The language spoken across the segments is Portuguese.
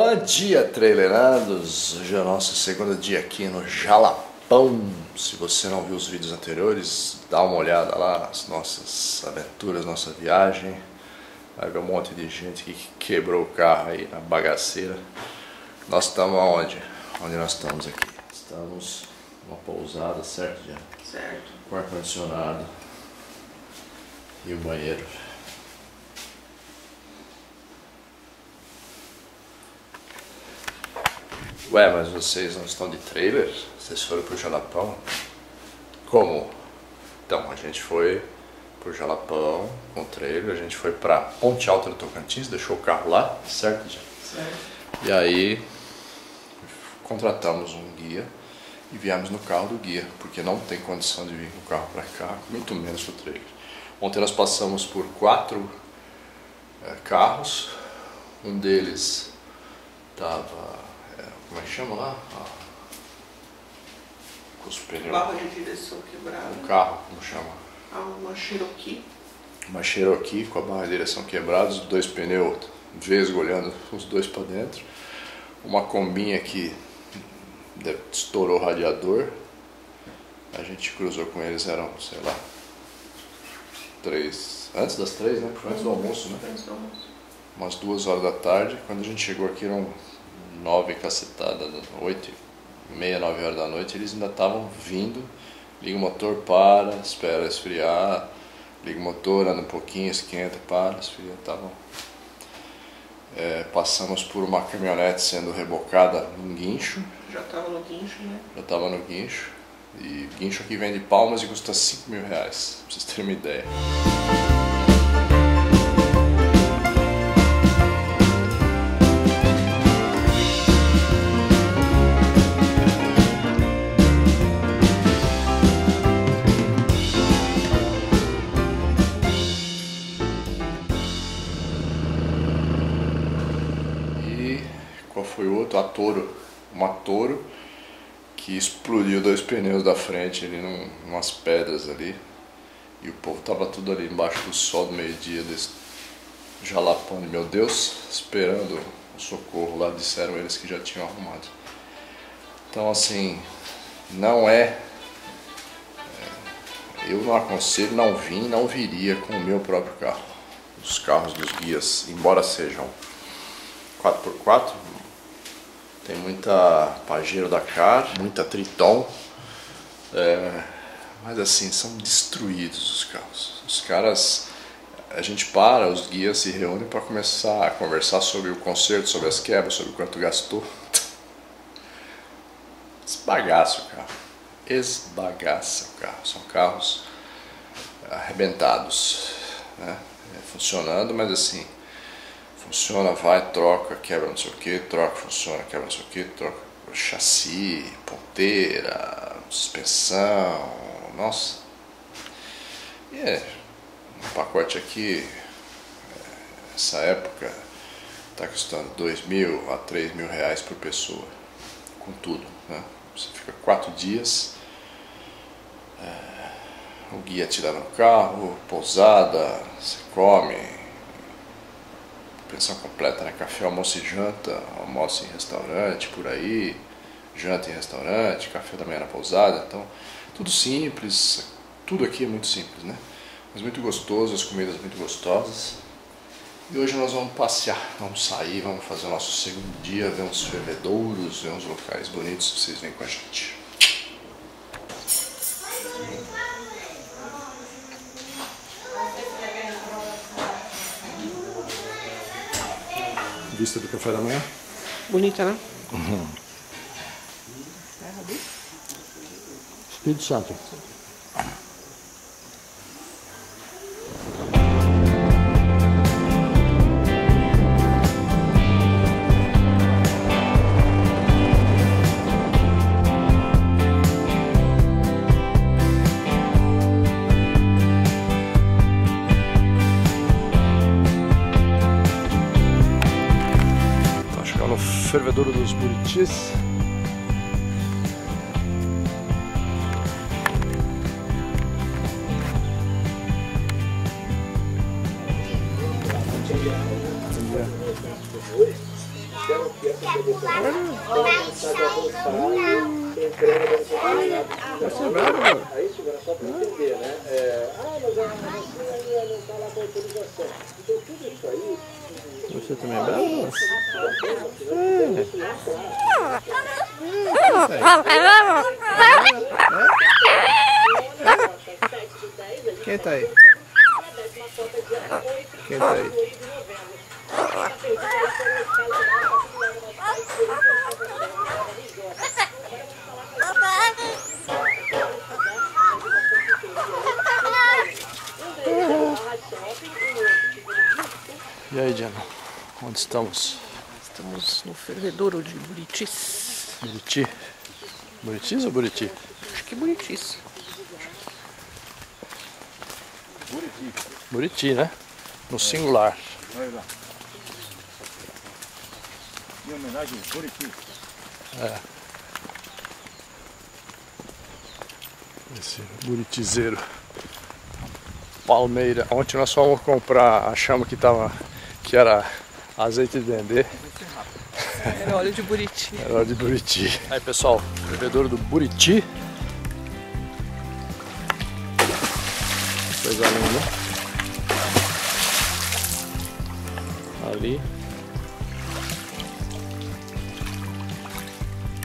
Bom dia, trailerados! Hoje é o nosso segundo dia aqui no Jalapão. Se você não viu os vídeos anteriores, dá uma olhada lá nas nossas aventuras, nossa viagem. Vai ver um monte de gente que quebrou o carro aí na bagaceira. Nós estamos aonde? Onde nós estamos aqui? Estamos numa pousada, certo, já? Certo. Com ar-condicionado e o banheiro. Ué, mas vocês não estão de trailer? Vocês foram pro Jalapão? Como? Então, a gente foi pro Jalapão com trailer, a gente foi pra Ponte Alta do Tocantins, deixou o carro lá, certo, já? Certo. E aí contratamos um guia e viemos no carro do guia, porque não tem condição de vir com o carro para cá, muito menos o trailer. Ontem nós passamos por quatro eh, carros, um deles estava, como é que chama lá? Ah, com os pneus. Barra de direção quebrada. Um carro, como chama? Ah, uma Cherokee. Uma Cherokee com a barra de direção quebrada, os dois pneus vesgolhando os dois para dentro. Uma combinha que estourou o radiador. A gente cruzou com eles, eram, sei lá, três. Antes das três, né? Foi antes do almoço, né? Antes do almoço. Umas duas horas da tarde. Quando a gente chegou aqui eram nove cacetada, oito, e meia, nove horas da noite. Eles ainda estavam vindo. Liga o motor, para, espera esfriar. Liga o motor, anda um pouquinho, esquenta, para, esfria. Estavam é, passamos por uma caminhonete sendo rebocada num guincho, Já tava no guincho, né? já estava no guincho. E guincho aqui vende palmas e custa 5 mil reais, pra vocês terem uma ideia. Toro. Uma Toro que explodiu dois pneus da frente ali num, umas pedras ali. E o povo tava tudo ali embaixo do sol do meio-dia de meu Deus, esperando o socorro lá, disseram eles que já tinham arrumado. Então assim, não é. é, Eu não aconselho, não vim, não viria com o meu próprio carro. Os carros dos guias, embora sejam 4x4, tem muita Pajero Dakar, muita Triton. É, mas assim, são destruídos os carros. Os caras, a gente para, os guias se reúnem para começar a conversar sobre o conserto, sobre as quebras, sobre quanto gastou. Esbagaça o carro. Esbagaça o carro. São carros arrebentados. Né? É, Funcionando, mas assim, funciona, vai, troca, quebra não sei o que, troca, funciona, quebra não sei o que, troca chassi, ponteira, suspensão, nossa. E é, um pacote aqui, é, essa época, está custando dois mil a três mil reais por pessoa, com tudo, né? Você fica quatro dias, é, o guia te leva no carro, pousada, você come, pensão completa, né? Café, almoço e janta, almoço em restaurante por aí, janta em restaurante, café da manhã na pousada, então tudo simples, tudo aqui é muito simples, né? Mas muito gostoso, as comidas muito gostosas. E hoje nós vamos passear, vamos sair, vamos fazer o nosso segundo dia, ver uns fervedouros, ver uns locais bonitos, vocês vêm com a gente. Vista do café da manhã? Bonita, né? Espírito Santo. É amor? Aí era só para entender, né? É, ah, mas a vacina ainda não está lá com autorização. Então tudo isso aí, Você também é bravo, amor? Quem tá aí? Quem tá aí? E aí, Diana? Onde estamos? Estamos no fervedouro de Buritis. Buriti? Buritis ou Buriti? Acho que Buritis. Buriti, né? No singular. olha lá. Em homenagem ao Buriti. Esse buritizeiro. Palmeira. Ontem nós fomos comprar, achamos que tava que era azeite de dendê, Era óleo de Buriti. era hora de Buriti. Aí pessoal, bebedouro do Buriti. Coisa linda. Ali.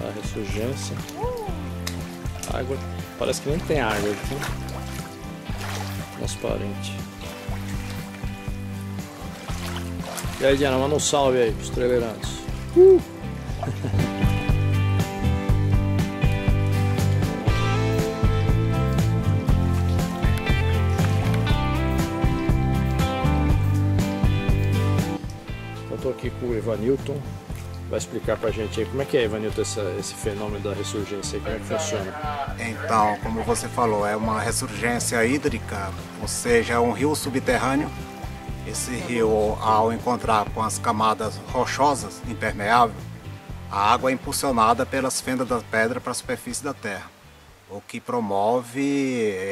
A ressurgência. Água. Parece que nem tem água aqui. Transparente. E aí, Diana, manda um salve aí pros trailerantes. Eu tô aqui com o Ivanilton. Vai explicar pra gente aí como é que é, Ivanilton, essa, esse fenômeno da ressurgência aí, como é que funciona? Então, como você falou, é uma ressurgência hídrica, ou seja, é um rio subterrâneo. Esse rio, ao encontrar com as camadas rochosas impermeáveis, a água é impulsionada pelas fendas da pedra para a superfície da terra, o que promove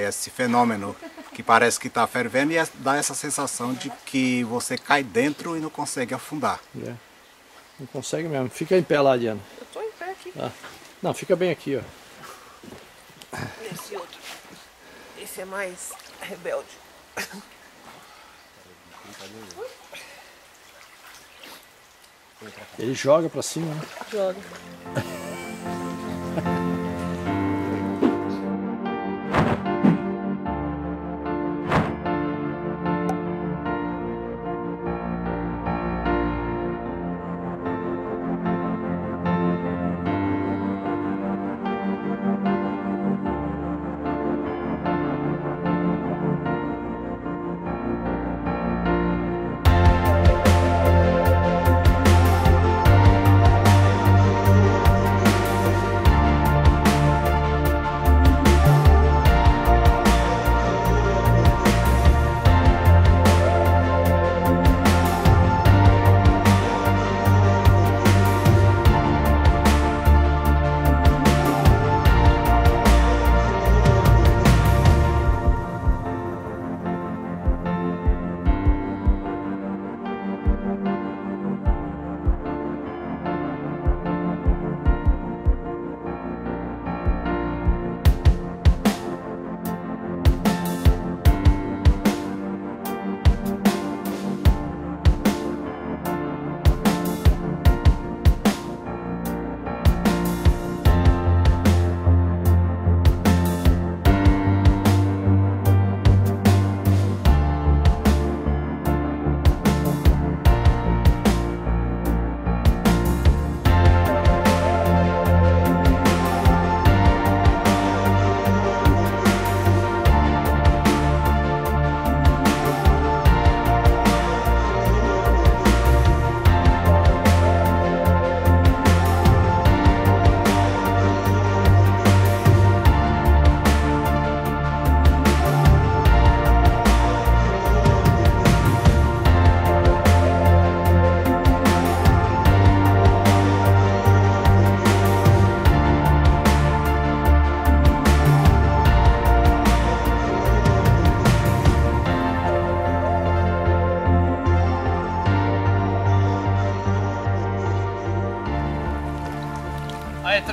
esse fenômeno que parece que está fervendo e é- dá essa sensação de que você cai dentro e não consegue afundar. É. Não consegue mesmo. Fica em pé lá, Diana. Eu tô em pé aqui. Tá. Não, fica bem aqui, ó. Nesse outro. Esse é mais rebelde. Ele joga pra cima, né? Joga.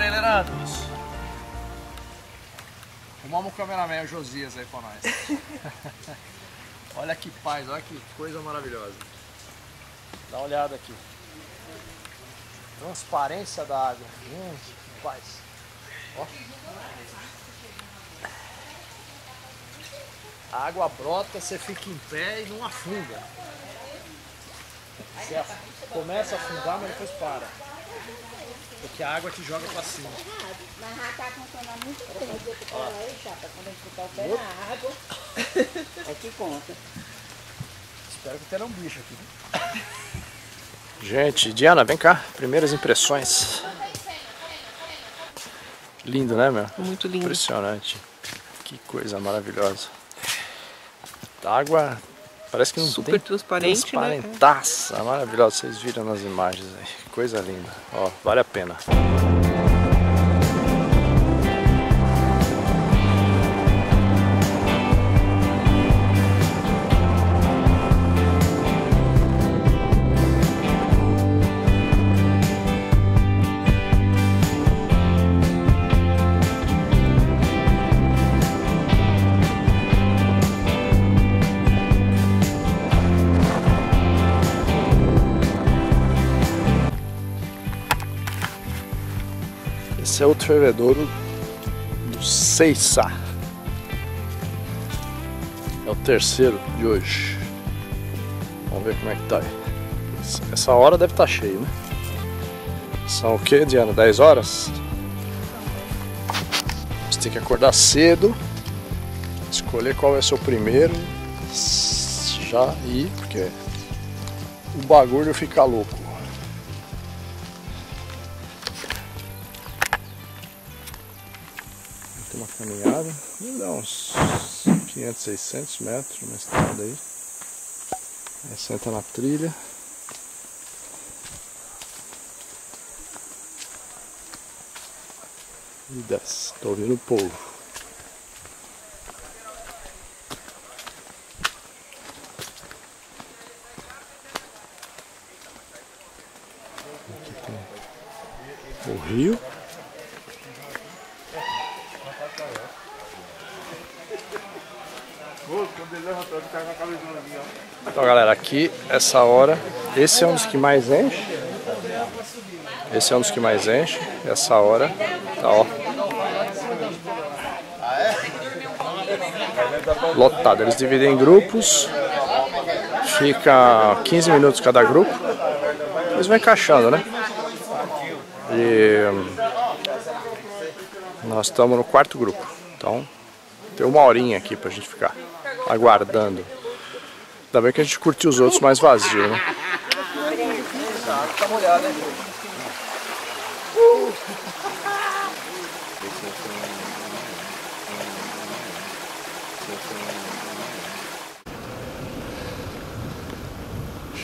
trailerados. Arrumamos o cameraman, o Josias aí pra nós. olha que paz, olha que coisa maravilhosa. Dá uma olhada aqui. Transparência da água. Gente, que paz. Ó. A água brota, você fica em pé e não afunda. Você começa a afundar, mas depois para. Porque a água te joga pra cima. Mas já tá contando há muito tempo. Aí, chapa, quando a gente botar o pé na água, é que conta. Espero que tenha um bicho aqui. Gente, Diana, vem cá. Primeiras impressões. Lindo, né, meu? Muito lindo. Impressionante. Que coisa maravilhosa. A água parece que não Super tem transparente, né? transparentaça. Maravilhosa, vocês viram nas imagens aí. Coisa linda. Ó, vale a pena. É o fervedouro do Seiça. É o terceiro de hoje. Vamos ver como é que tá aí. Essa hora deve estar cheio, né? São o que, Diana? 10 horas? Você tem que acordar cedo, escolher qual ser o primeiro, já ir, porque o bagulho fica louco. Caminhada, deve uns 500, 600 metros uma estrada aí. Aí senta na trilha. E desce. Tô ouvindo o povo. Aqui tem o rio. Então galera, aqui essa hora, esse é um dos que mais enche. Esse é um dos que mais enche. Essa hora, tá ó. Lotado. Eles dividem em grupos. Fica 15 minutos cada grupo. Eles vão encaixando, né? E hum, nós estamos no quarto grupo. Então tem uma horinha aqui pra gente ficar aguardando. Ainda bem que a gente curtiu os outros mais vazios, né?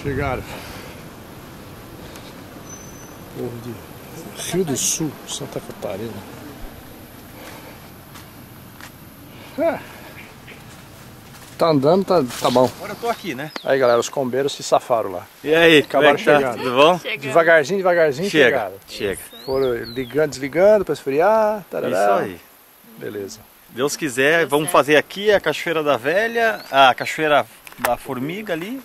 Chegaram. Povo de Rio do Sul, Santa Catarina. É. Tá andando, tá, tá bom. Agora eu tô aqui, né? Aí galera, os combeiros se safaram lá. E aí, Acabaram é que tá? chegando. Tudo bom? Devagarzinho, devagarzinho Chega, chegaram. chega. Foram ligando, desligando pra esfriar. Isso Tarará. aí. Beleza. Deus quiser, vamos fazer aqui a Cachoeira da Velha, a Cachoeira da Formiga ali.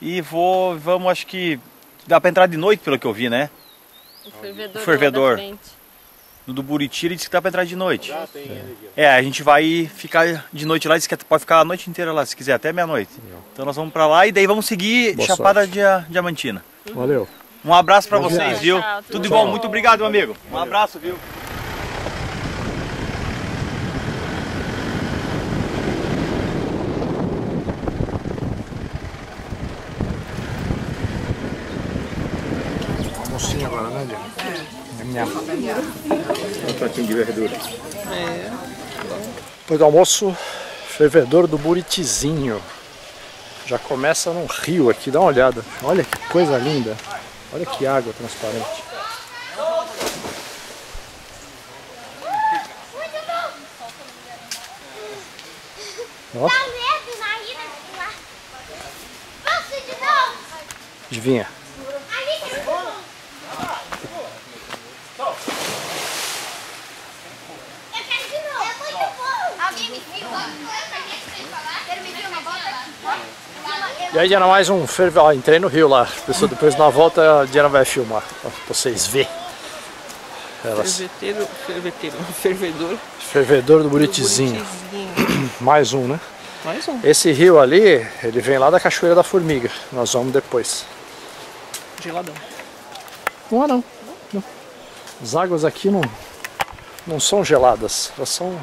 E vou, vamos, acho que dá pra entrar de noite, pelo que eu vi, né? O fervedor. O fervedor. No do Buriti ele disse que dá pra entrar de noite. É, a gente vai ficar de noite lá, disse que pode ficar a noite inteira lá, se quiser, até meia-noite. Então nós vamos pra lá e daí vamos seguir Boa Chapada. Dia- Diamantina. Valeu. Um abraço pra Boa vocês, viagem. viu? Tchau, Tudo de tchau. bom, muito obrigado, meu amigo. Um abraço, viu? Almocinho agora, né, Diana? Um pratinho de verdura. Depois do almoço, fervedor do Buritizinho. Já começa num rio aqui, dá uma olhada. Olha que coisa linda. Olha que água transparente. Ó, adivinha. E aí, Diana, mais um fervor. Entrei no rio lá. Pessoal, depois na volta a Diana vai filmar pra vocês verem. Elas... Ferveteiro, ferveteiro, fervedor. Fervedor do Buritizinho. Do Buritizinho. mais um, né? Mais um. Esse rio ali, ele vem lá da Cachoeira da Formiga. Nós vamos depois. Geladão. Não é não. não. As águas aqui não, não são geladas, elas são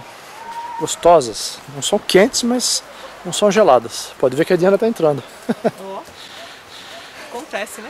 gostosas. Não são quentes, mas não são geladas. Pode ver que a Diana tá entrando. Ó. Acontece, né?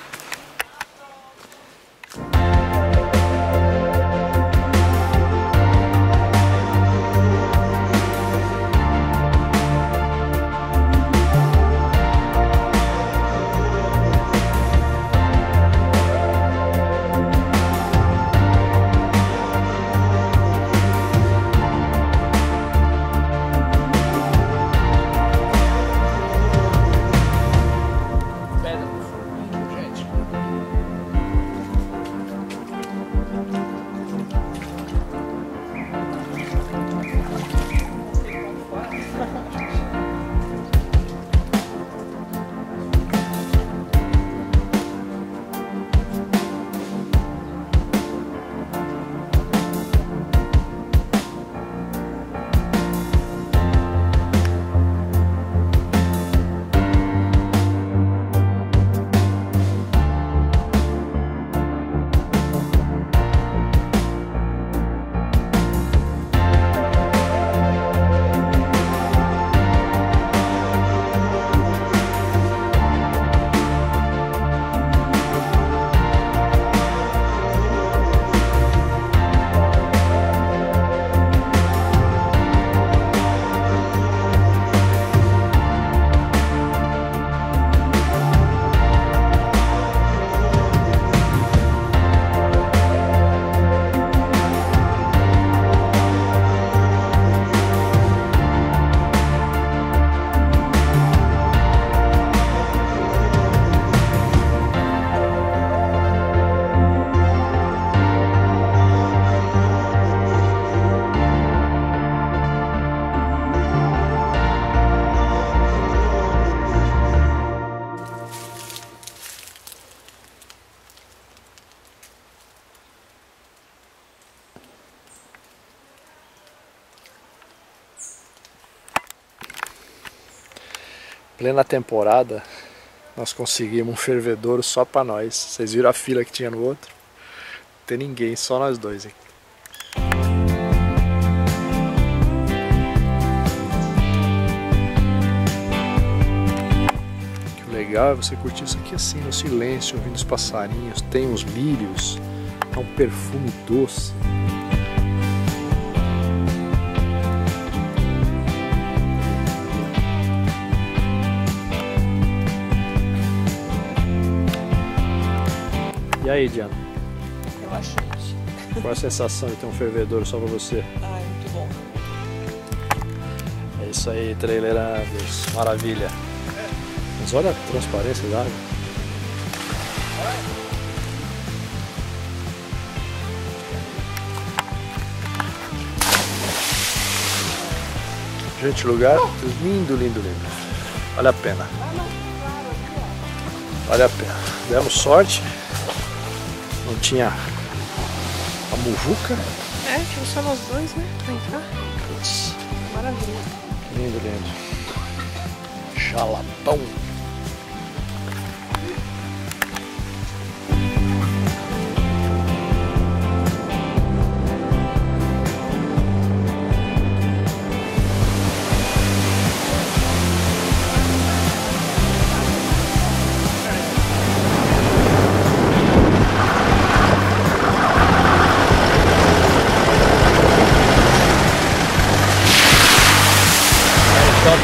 Plena temporada, nós conseguimos um fervedouro só pra nós. Vocês viram a fila que tinha no outro? Não tem ninguém, só nós dois aqui. Que legal é você curtir isso aqui assim, no silêncio, ouvindo os passarinhos, tem os lírios, é um perfume doce. Aí, Diana? Relaxante. Qual é a sensação de ter um fervedouro só pra você? Ai, muito bom. É isso aí, trailerandos. Maravilha. Mas olha a transparência da água. Gente, lugar lindo, lindo, lindo. Vale a pena. Vale a pena. Demos sorte. Não tinha a muvuca. É, tinha só nós dois, né? Pra entrar. Putz, Maravilha. lindo, lindo. Jalapão.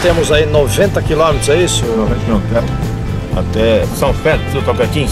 Temos aí 90 quilômetros, é isso? até São Félix, do Tocantins.